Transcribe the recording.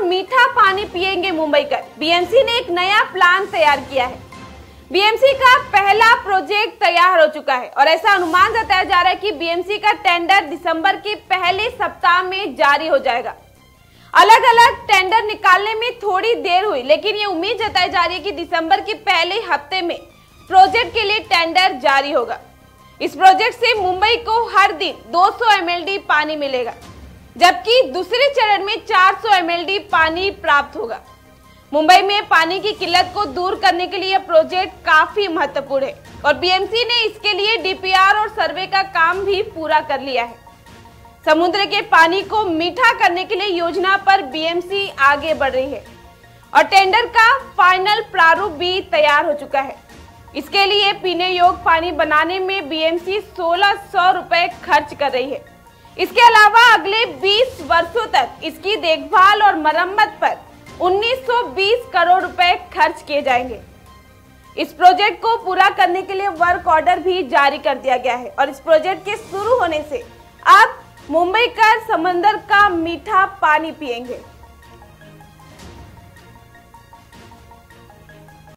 मीठा पानी पिएँगे मुंबई कर बीएमसी ने एक नया प्लान तैयार किया है। बीएमसी का पहला प्रोजेक्ट तैयार हो चुका है और ऐसा अनुमान जताया जा रहा है कि बीएमसी का टेंडर दिसंबर के पहले सप्ताह में जारी हो जाएगा। अलग अलग टेंडर निकालने में थोड़ी देर हुई, लेकिन ये उम्मीद जताई जा रही है कि दिसंबर के पहले हफ़्ते में प्रोजेक्ट के लिए टेंडर जारी होगा। इस प्रोजेक्ट से मुंबई को हर दिन 200 एमएलडी पानी मिलेगा। जबकि दूसरे चरण में 400 एमएलडी पानी प्राप्त होगा। मुंबई में पानी की किल्लत को दूर करने के लिए प्रोजेक्ट काफ़ी महत्वपूर्ण है और बीएमसी ने इसके लिए डीपीआर और सर्वे का काम भी पूरा कर लिया है। समुद्र के पानी को मीठा करने के लिए योजना पर बीएमसी आगे बढ़ रही है और टेंडर का फाइनल प्रारूप भी तैयार हो चुका है। इसके लिए पीने योग्य पानी बनाने में बीएमसी सोलह सौ रुपए खर्च कर रही है। इसके अलावा अगले 20 वर्षों तक इसकी देखभाल और मरम्मत पर 1920 करोड़ रुपए खर्च किए जाएँगे। इस प्रोजेक्ट को पूरा करने के लिए वर्क ऑर्डर भी जारी कर दिया गया है और इस प्रोजेक्ट के शुरू होने से अब मुंबई का समंदर का मीठा पानी पिएँगे।